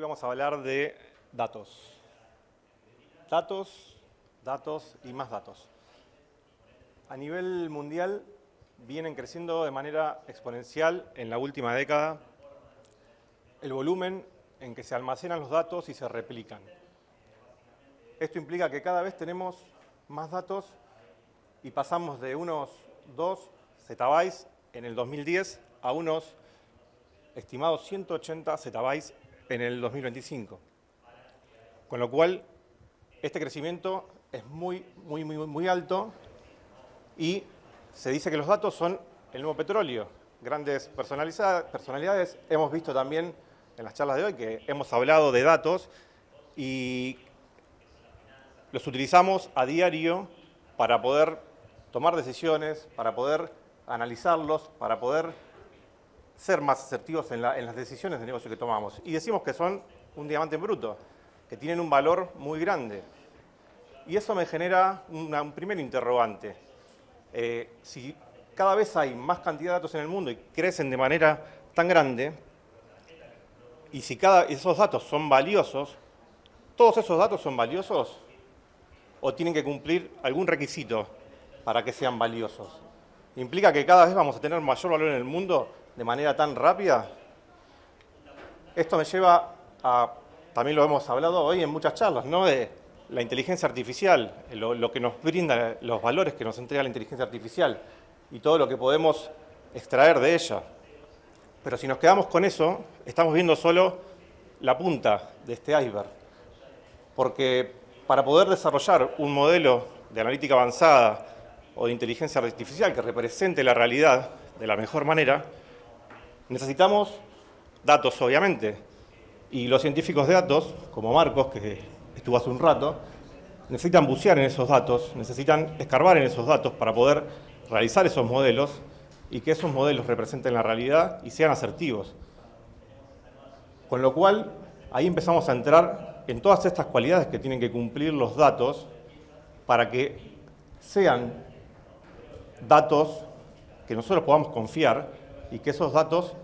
Vamos a hablar de datos. Datos, datos y más datos. A nivel mundial vienen creciendo de manera exponencial en la última década el volumen en que se almacenan los datos y se replican. Esto implica que cada vez tenemos más datos y pasamos de unos 2 zettabytes en el 2010 a unos estimados 180 zettabytes en el 2025. Con lo cual, este crecimiento es muy, muy, muy, muy alto y se dice que los datos son el nuevo petróleo. Grandes personalidades, hemos visto también en las charlas de hoy que hemos hablado de datos y los utilizamos a diario para poder tomar decisiones, para poder analizarlos, para poder ser más asertivos en, las decisiones de negocio que tomamos. Y decimos que son un diamante bruto, que tienen un valor muy grande. Y eso me genera un primer interrogante. Eh, si cada vez hay más cantidad de datos en el mundo y crecen de manera tan grande, y si cada, esos datos son valiosos, ¿todos esos datos son valiosos o tienen que cumplir algún requisito para que sean valiosos? ¿Implica que cada vez vamos a tener mayor valor en el mundo de manera tan rápida? Esto me lleva a, también lo hemos hablado hoy en muchas charlas, ¿no? de la inteligencia artificial, lo, que nos brinda, los valores que nos entrega la inteligencia artificial y todo lo que podemos extraer de ella. Pero si nos quedamos con eso, estamos viendo solo la punta de este iceberg. Porque para poder desarrollar un modelo de analítica avanzada o de inteligencia artificial que represente la realidad de la mejor manera, Necesitamos datos, obviamente, y los científicos de datos, como Marcos, que estuvo hace un rato, necesitan bucear en esos datos, necesitan escarbar en esos datos para poder realizar esos modelos y que esos modelos representen la realidad y sean asertivos. Con lo cual, ahí empezamos a entrar en todas estas cualidades que tienen que cumplir los datos para que sean datos que nosotros podamos confiar y que esos datos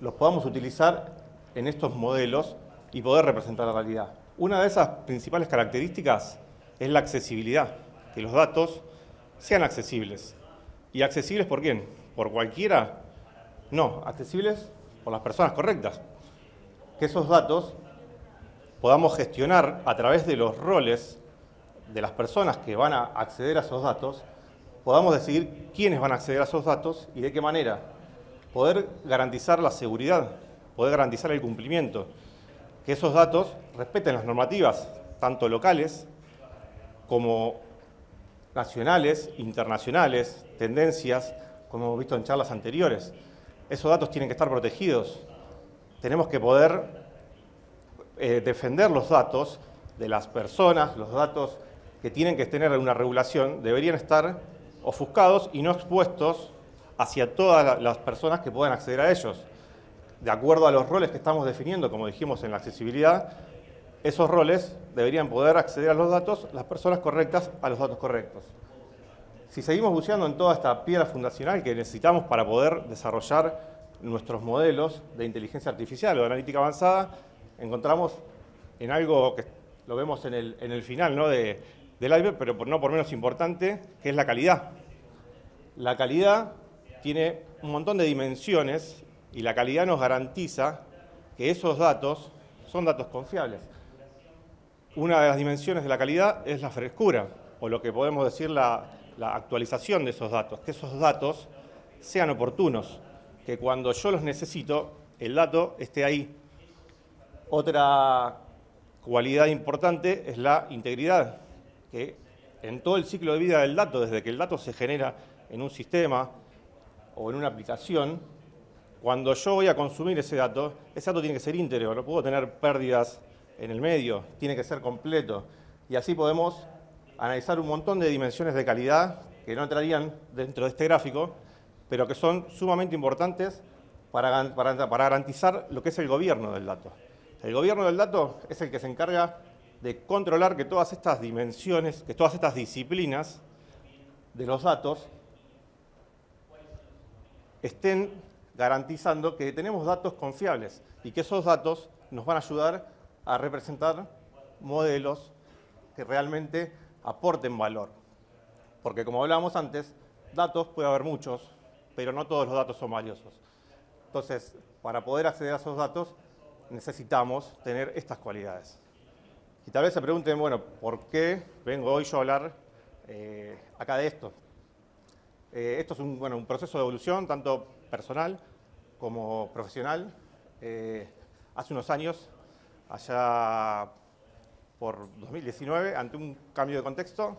los podamos utilizar en estos modelos y poder representar la realidad. Una de esas principales características es la accesibilidad, que los datos sean accesibles. ¿Y accesibles por quién? ¿Por cualquiera? No, accesibles por las personas correctas. Que esos datos podamos gestionar a través de los roles de las personas que van a acceder a esos datos, podamos decidir quiénes van a acceder a esos datos y de qué manera poder garantizar la seguridad, poder garantizar el cumplimiento, que esos datos respeten las normativas, tanto locales como nacionales, internacionales, tendencias, como hemos visto en charlas anteriores. Esos datos tienen que estar protegidos. Tenemos que poder eh, defender los datos de las personas, los datos que tienen que tener una regulación, deberían estar ofuscados y no expuestos hacia todas las personas que puedan acceder a ellos. De acuerdo a los roles que estamos definiendo, como dijimos en la accesibilidad, esos roles deberían poder acceder a los datos las personas correctas a los datos correctos. Si seguimos buceando en toda esta piedra fundacional que necesitamos para poder desarrollar nuestros modelos de inteligencia artificial o de analítica avanzada, encontramos en algo que lo vemos en el, final ¿no? de, del iceberg, pero no por menos importante, que es la calidad. La calidad tiene un montón de dimensiones y la calidad nos garantiza que esos datos son datos confiables. Una de las dimensiones de la calidad es la frescura, o lo que podemos decir la, actualización de esos datos, que esos datos sean oportunos, que cuando yo los necesito, el dato esté ahí. Otra cualidad importante es la integridad, que en todo el ciclo de vida del dato, desde que el dato se genera en un sistema, o en una aplicación, cuando yo voy a consumir ese dato, ese dato tiene que ser íntegro, no puedo tener pérdidas en el medio, tiene que ser completo. Y así podemos analizar un montón de dimensiones de calidad que no entrarían dentro de este gráfico, pero que son sumamente importantes para, garantizar lo que es el gobierno del dato. El gobierno del dato es el que se encarga de controlar que todas estas dimensiones, que todas estas disciplinas de los datos estén garantizando que tenemos datos confiables y que esos datos nos van a ayudar a representar modelos que realmente aporten valor. Porque como hablábamos antes, datos puede haber muchos, pero no todos los datos son valiosos. Entonces, para poder acceder a esos datos, necesitamos tener estas cualidades. Y tal vez se pregunten, bueno, ¿por qué vengo hoy yo a hablar eh, acá de esto? Eh, esto es un, bueno, un proceso de evolución, tanto personal como profesional. Eh, hace unos años, allá por 2019, ante un cambio de contexto,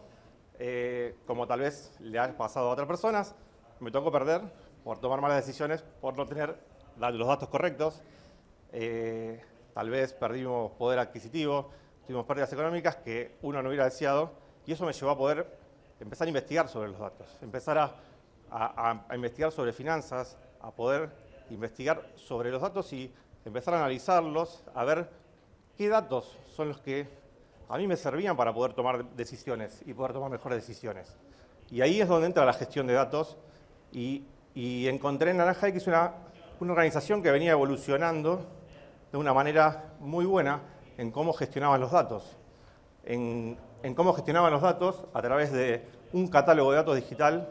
como tal vez le ha pasado a otras personas, me tocó perder por tomar malas decisiones, por no tener los datos correctos. tal vez perdimos poder adquisitivo, tuvimos pérdidas económicas que uno no hubiera deseado y eso me llevó a poder empezar a investigar sobre los datos, empezar a, investigar sobre finanzas, a poder investigar sobre los datos y empezar a analizarlos, a ver qué datos son los que a mí me servían para poder tomar decisiones y poder tomar mejores decisiones. Y ahí es donde entra la gestión de datos y, encontré en Naranja X una, una organización que venía evolucionando de una manera muy buena en cómo gestionaban los datos. En, cómo gestionaban los datos a través de un catálogo de datos digital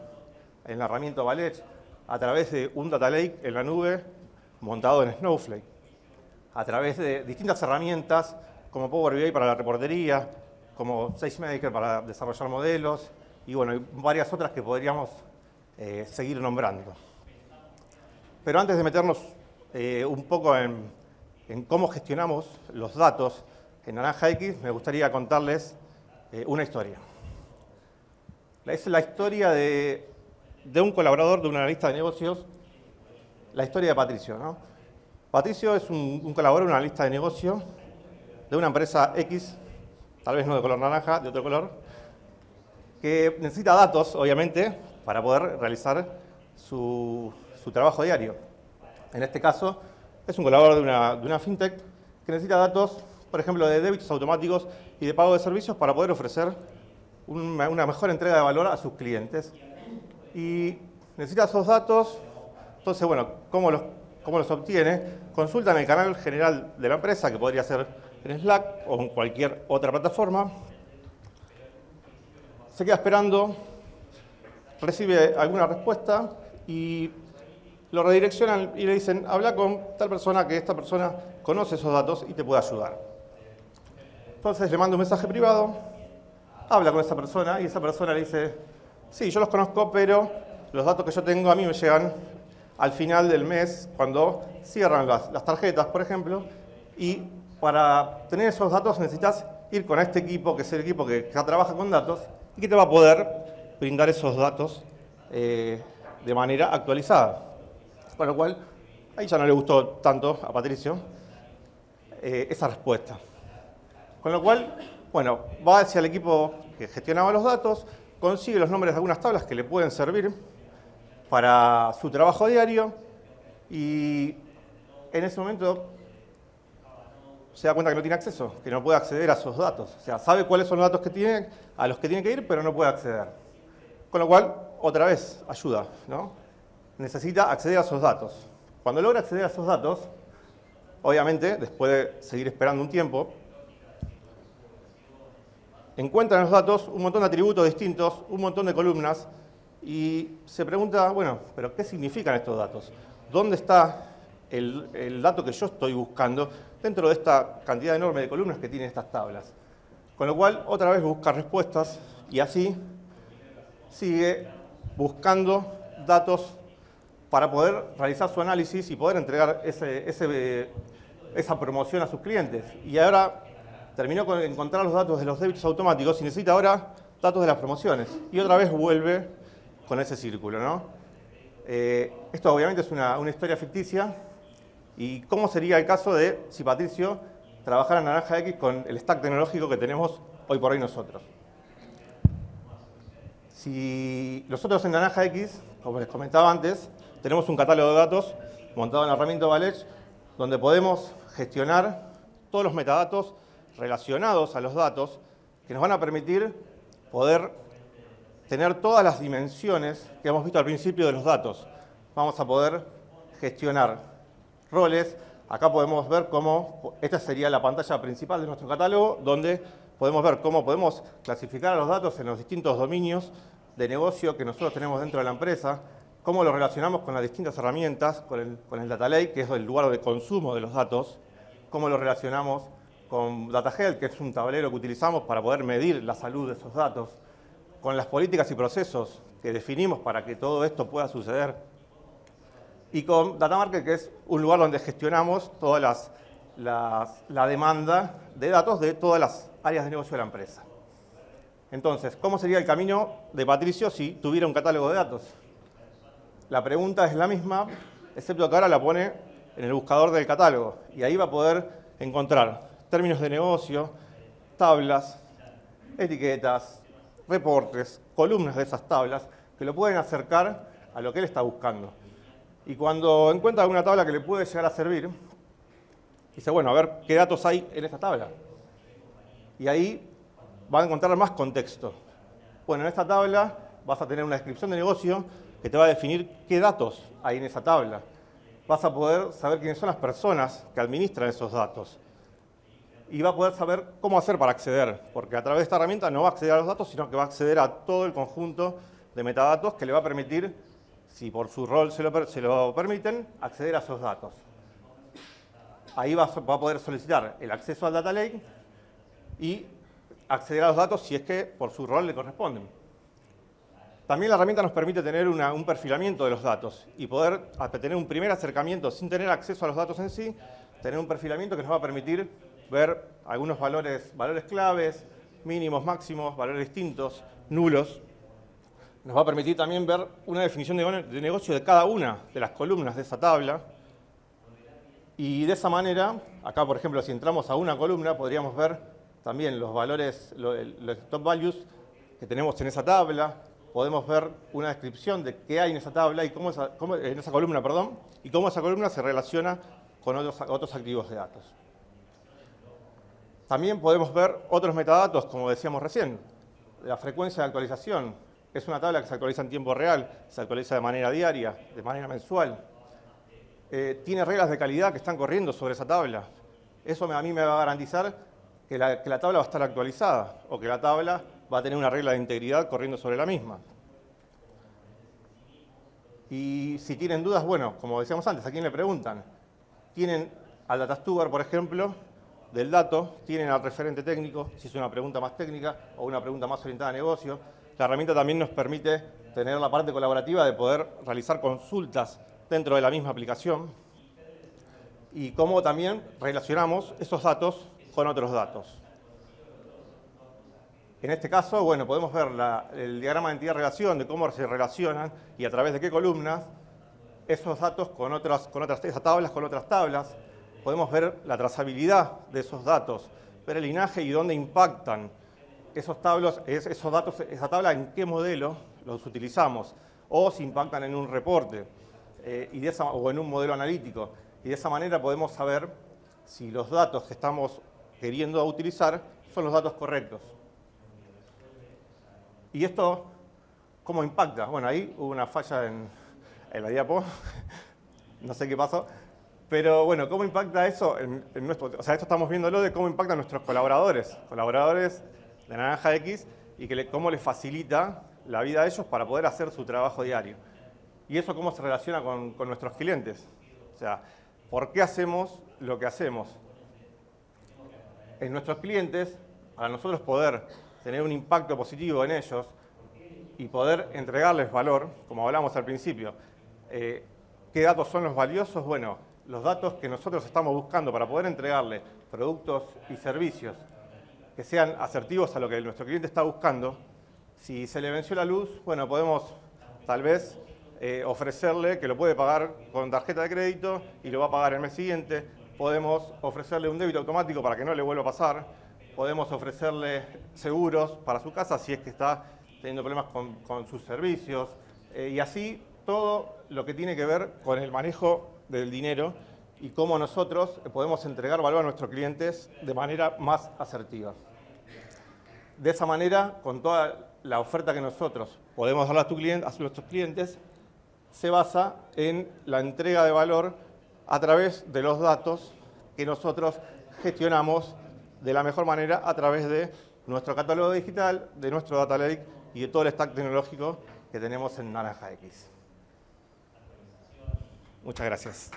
en la herramienta Valet, a través de un data lake en la nube montado en Snowflake, a través de distintas herramientas como Power BI para la reportería, como SageMaker para desarrollar modelos y bueno, varias otras que podríamos eh, seguir nombrando. Pero antes de meternos eh, un poco en, cómo gestionamos los datos en Naranja X, me gustaría contarles eh, una historia. Es la historia de, un colaborador, de un analista de negocios, la historia de Patricio. Patricio es un, colaborador, un analista de negocios de una empresa X, tal vez no de color naranja, de otro color, que necesita datos, obviamente, para poder realizar su, su trabajo diario. En este caso, es un colaborador de una, de una fintech que necesita datos, por ejemplo, de débitos automáticos y de pago de servicios para poder ofrecer una, mejor entrega de valor a sus clientes. Y necesita esos datos, entonces, bueno, ¿cómo los, cómo los obtiene? Consulta en el canal general de la empresa, que podría ser en Slack o en cualquier otra plataforma. Se queda esperando, recibe alguna respuesta y lo redireccionan y le dicen, habla con tal persona que esta persona conoce esos datos y te puede ayudar. Entonces le manda un mensaje privado, habla con esa persona y esa persona le dice, sí, yo los conozco, pero los datos que yo tengo a mí me llegan al final del mes, cuando cierran las, tarjetas, por ejemplo, y para tener esos datos necesitas ir con este equipo, que es el equipo que ya trabaja con datos, y que te va a poder brindar esos datos eh, de manera actualizada. Con lo cual, ahí ya no le gustó tanto a Patricio eh, esa respuesta. Con lo cual, bueno, va hacia el equipo que gestionaba los datos, consigue los nombres de algunas tablas que le pueden servir para su trabajo diario y en ese momento se da cuenta que no tiene acceso, que no puede acceder a esos datos. O sea, sabe cuáles son los datos que tiene, a los que tiene que ir, pero no puede acceder. Con lo cual, otra vez, ayuda, ¿no? necesita acceder a esos datos. Cuando logra acceder a esos datos, obviamente, después de seguir esperando un tiempo, encuentra en los datos un montón de atributos distintos, un montón de columnas, y se pregunta, bueno, pero ¿qué significan estos datos? ¿Dónde está el, dato que yo estoy buscando dentro de esta cantidad enorme de columnas que tienen estas tablas? Con lo cual, otra vez busca respuestas y así sigue buscando datos para poder realizar su análisis y poder entregar esa promoción a sus clientes. Y ahora terminó con encontrar los datos de los débitos automáticos y necesita ahora datos de las promociones. Y otra vez vuelve con ese círculo. ¿no? Eh, esto obviamente es una, una, historia ficticia. ¿Y cómo sería el caso de si Patricio trabajara en Naranja X con el stack tecnológico que tenemos hoy por hoy nosotros? Si nosotros en Naranja X, como les comentaba antes, tenemos un catálogo de datos montado en la herramienta Valech, donde podemos gestionar todos los metadatos relacionados a los datos que nos van a permitir poder tener todas las dimensiones que hemos visto al principio de los datos. Vamos a poder gestionar roles, Acá podemos ver cómo, esta sería la pantalla principal de nuestro catálogo, donde podemos ver cómo podemos clasificar a los datos en los distintos dominios de negocio que nosotros tenemos dentro de la empresa, cómo lo relacionamos con las distintas herramientas, con el, con el Data Lake, que es el lugar de consumo de los datos, cómo lo relacionamos con DataGel, que es un tablero que utilizamos para poder medir la salud de esos datos, con las políticas y procesos que definimos para que todo esto pueda suceder, y con DataMarket, que es un lugar donde gestionamos toda las, la demanda de datos de todas las áreas de negocio de la empresa. Entonces, ¿cómo sería el camino de Patricio si tuviera un catálogo de datos? La pregunta es la misma, excepto que ahora la pone en el buscador del catálogo y ahí va a poder encontrar términos de negocio, tablas, etiquetas, reportes, columnas de esas tablas que lo pueden acercar a lo que él está buscando. Y cuando encuentra alguna tabla que le puede llegar a servir, dice, bueno, a ver qué datos hay en esta tabla. Y ahí va a encontrar más contexto. Bueno, en esta tabla vas a tener una descripción de negocio que te va a definir qué datos hay en esa tabla. Vas a poder saber quiénes son las personas que administran esos datos. Y va a poder saber cómo hacer para acceder, porque a través de esta herramienta no va a acceder a los datos, sino que va a acceder a todo el conjunto de metadatos que le va a permitir, si por su rol se lo, permiten, acceder a esos datos. Ahí va, va a poder solicitar el acceso al Data Lake y acceder a los datos si es que por su rol le corresponden. También la herramienta nos permite tener un perfilamiento de los datos y poder tener un primer acercamiento sin tener acceso a los datos en sí, tener un perfilamiento que nos va a permitir ver algunos valores, valores claves, mínimos, máximos, valores distintos, nulos. Nos va a permitir también ver una definición de negocio de cada una de las columnas de esa tabla. Y de esa manera, acá por ejemplo, si entramos a una columna, podríamos ver también los valores, los top values que tenemos en esa tabla, podemos ver una descripción de qué hay en esa tabla y cómo, en esa columna, perdón, y cómo esa columna se relaciona con otros, otros activos de datos. También podemos ver otros metadatos, como decíamos recién. La frecuencia de actualización es una tabla que se actualiza en tiempo real, se actualiza de manera diaria, de manera mensual. Eh, tiene reglas de calidad que están corriendo sobre esa tabla. Eso a mí me va a garantizar que la, tabla va a estar actualizada o que la tabla va a tener una regla de integridad corriendo sobre la misma. Y si tienen dudas, bueno, como decíamos antes, ¿a quién le preguntan? Tienen al datastuber, por ejemplo, del dato, tienen al referente técnico, si es una pregunta más técnica o una pregunta más orientada a negocio. La herramienta también nos permite tener la parte colaborativa de poder realizar consultas dentro de la misma aplicación y cómo también relacionamos esos datos con otros datos. En este caso, bueno, podemos ver el diagrama de entidad-relación, de cómo se relacionan y a través de qué columnas esos datos con otras, con otras tablas, con otras tablas. Podemos ver la trazabilidad de esos datos, ver el linaje y dónde impactan esos, tablos, esos datos, esa tabla, en qué modelo los utilizamos, o si impactan en un reporte eh, y de esa, o en un modelo analítico. Y de esa manera podemos saber si los datos que estamos queriendo utilizar son los datos correctos. ¿Y esto cómo impacta? Bueno, ahí hubo una falla en, la diapo, no sé qué pasó, pero bueno, ¿cómo impacta eso en, nuestro... O sea, esto estamos viéndolo de cómo impacta a nuestros colaboradores, colaboradores de Naranja X, y que cómo les facilita la vida a ellos para poder hacer su trabajo diario. Y eso cómo se relaciona con, nuestros clientes. O sea, ¿por qué hacemos lo que hacemos? en nuestros clientes, para nosotros poder tener un impacto positivo en ellos y poder entregarles valor, como hablamos al principio, eh, ¿qué datos son los valiosos? Bueno, los datos que nosotros estamos buscando para poder entregarle productos y servicios que sean asertivos a lo que nuestro cliente está buscando. Si se le venció la luz, bueno, podemos tal vez eh, ofrecerle que lo puede pagar con tarjeta de crédito y lo va a pagar el mes siguiente, podemos ofrecerle un débito automático para que no le vuelva a pasar, podemos ofrecerle seguros para su casa si es que está teniendo problemas con, sus servicios, eh, y así todo lo que tiene que ver con el manejo del dinero y cómo nosotros podemos entregar valor a nuestros clientes de manera más asertiva. De esa manera, con toda la oferta que nosotros podemos darle a, a nuestros clientes, se basa en la entrega de valor a través de los datos que nosotros gestionamos de la mejor manera a través de nuestro catálogo digital, de nuestro data lake y de todo el stack tecnológico que tenemos en Naranja X. Muchas gracias.